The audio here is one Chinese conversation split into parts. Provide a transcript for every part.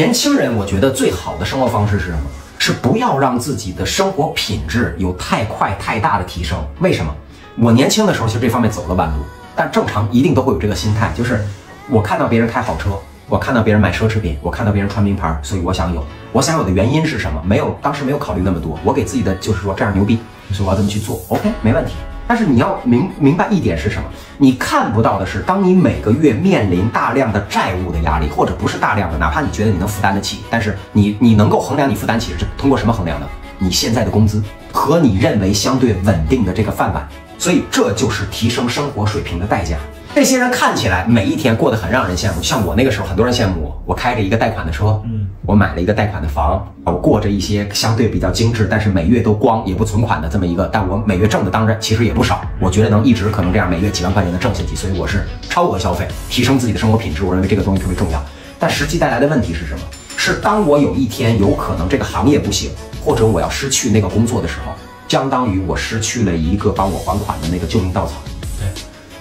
年轻人，我觉得最好的生活方式是什么？是不要让自己的生活品质有太快太大的提升。为什么？我年轻的时候其实这方面走了弯路，但正常一定都会有这个心态，就是我看到别人开好车，我看到别人买奢侈品，我看到别人穿名牌，所以我想有。我想有的原因是什么？没有，当时没有考虑那么多。我给自己的就是说这样牛逼，所以我要这么去做。OK，没问题。但是你要明明白一点是什么？你看不到的是，当你每个月面临大量的债务的压力，或者不是大量的，哪怕你觉得你能负担得起，但是你你能够衡量你负担起是通过什么衡量呢？你现在的工资和你认为相对稳定的这个饭碗，所以这就是提升生活水平的代价。这些人看起来每一天过得很让人羡慕，像我那个时候，很多人羡慕我，我开着一个贷款的车，嗯，我买了一个贷款的房，我过着一些相对比较精致，但是每月都光也不存款的这么一个，但我每月挣的当然其实也不少，我觉得能一直可能这样每月几万块钱的挣下去，所以我是超额消费，提升自己的生活品质，我认为这个东西特别重要。但实际带来的问题是什么？是当我有一天有可能这个行业不行，或者我要失去那个工作的时候，相当于我失去了一个帮我还款的那个救命稻草。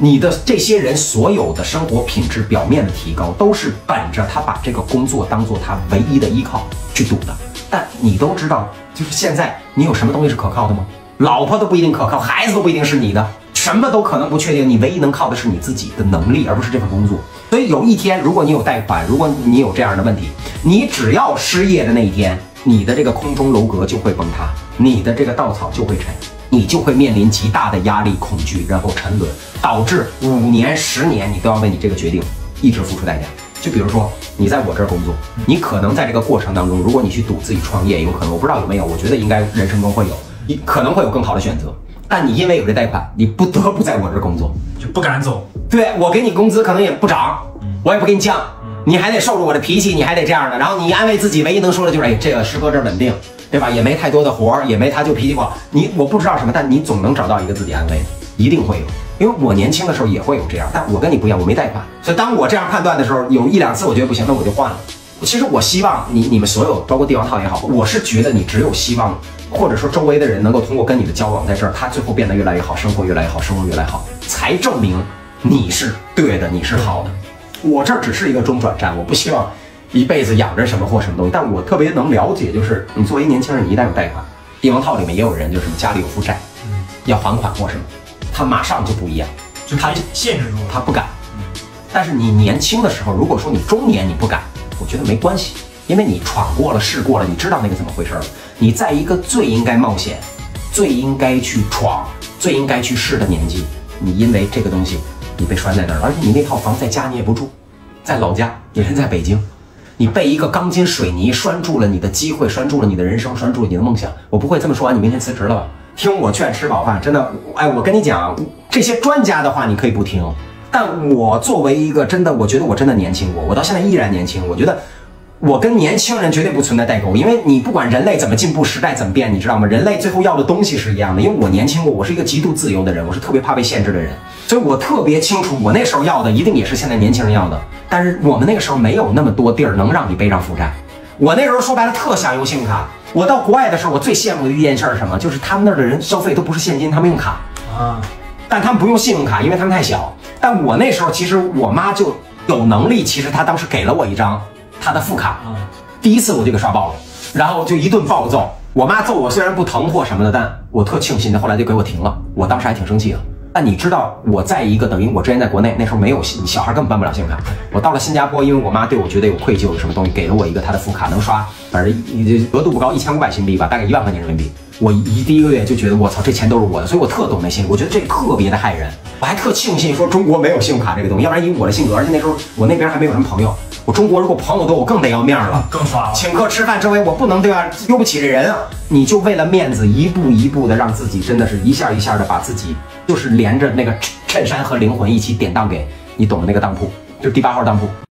你的这些人所有的生活品质表面的提高，都是本着他把这个工作当做他唯一的依靠去赌的。但你都知道，就是现在你有什么东西是可靠的吗？老婆都不一定可靠，孩子都不一定是你的，什么都可能不确定。你唯一能靠的是你自己的能力，而不是这份工作。所以有一天，如果你有贷款，如果你有这样的问题，你只要失业的那一天，你的这个空中楼阁就会崩塌，你的这个稻草就会沉。你就会面临极大的压力、恐惧，然后沉沦，导致五年、十年你都要为你这个决定一直付出代价。就比如说你在我这儿工作，你可能在这个过程当中，如果你去赌自己创业，有可能我不知道有没有，我觉得应该人生中会有，你可能会有更好的选择。但你因为有这贷款，你不得不在我这儿工作，就不敢走。对我给你工资可能也不涨，我也不给你降，你还得受着我的脾气，你还得这样的。然后你安慰自己，唯一能说的就是，哎，这个师哥这稳定。对吧？也没太多的活儿，也没他就脾气不好。你我不知道什么，但你总能找到一个自己安慰的，一定会有。因为我年轻的时候也会有这样，但我跟你不一样，我没贷款，所以当我这样判断的时候，有一两次我觉得不行，那我就换了。其实我希望你你们所有，包括帝王套也好，我是觉得你只有希望，或者说周围的人能够通过跟你的交往，在这儿他最后变得越来越好，生活越来越好，生活越来越好，才证明你是对的，你是好的。我这儿只是一个中转站，我不希望。一辈子养着什么或什么东西，但我特别能了解，就是你作为年轻人，你一旦有贷款，帝王套里面也有人，就是家里有负债，嗯，要还款或什么，他马上就不一样，就他限制住了，他不敢。但是你年轻的时候，如果说你中年你不敢，我觉得没关系，因为你闯过了，试过了，你知道那个怎么回事了。你在一个最应该冒险、最应该去闯、最应该去试的年纪，你因为这个东西，你被拴在那儿，而且你那套房在家你也不住，在老家，你人在北京。你被一个钢筋水泥拴住了你的机会，拴住了你的人生，拴住了你的梦想。我不会这么说完，你明天辞职了吧？听我劝，吃饱饭。真的，哎，我跟你讲，这些专家的话你可以不听，但我作为一个真的，我觉得我真的年轻过，我到现在依然年轻。我觉得。我跟年轻人绝对不存在代沟，因为你不管人类怎么进步，时代怎么变，你知道吗？人类最后要的东西是一样的。因为我年轻过，我是一个极度自由的人，我是特别怕被限制的人，所以我特别清楚，我那时候要的一定也是现在年轻人要的。但是我们那个时候没有那么多地儿能让你背上负债。我那时候说白了特想用信用卡。我到国外的时候，我最羡慕的一件事是什么？就是他们那儿的人消费都不是现金，他们用卡啊。但他们不用信用卡，因为他们太小。但我那时候其实我妈就有能力，其实她当时给了我一张。他的副卡，第一次我就给刷爆了，然后就一顿暴揍。我妈揍我虽然不疼或什么的，但我特庆幸的，后来就给我停了。我当时还挺生气的。但你知道，我在一个等于我之前在国内那时候没有小孩根本办不了信用卡。我到了新加坡，因为我妈对我觉得有愧疚，有什么东西给了我一个她的副卡，能刷，反正额度不高，一千五百新币吧，大概一万块钱人民币。我一第一个月就觉得我操，这钱都是我的，所以我特懂那心理。我觉得这特别的害人。我还特庆幸说中国没有信用卡这个东西，要不然以我的性格，而且那时候我那边还没有什么朋友。我中国如果朋友多，我更得要面了，更刷了。请客吃饭，周围我不能对吧？丢不起这人啊！你就为了面子，一步一步的让自己，真的是一下一下的把自己，就是连着那个衬衫和灵魂一起典当给你懂的那个当铺，就第八号当铺。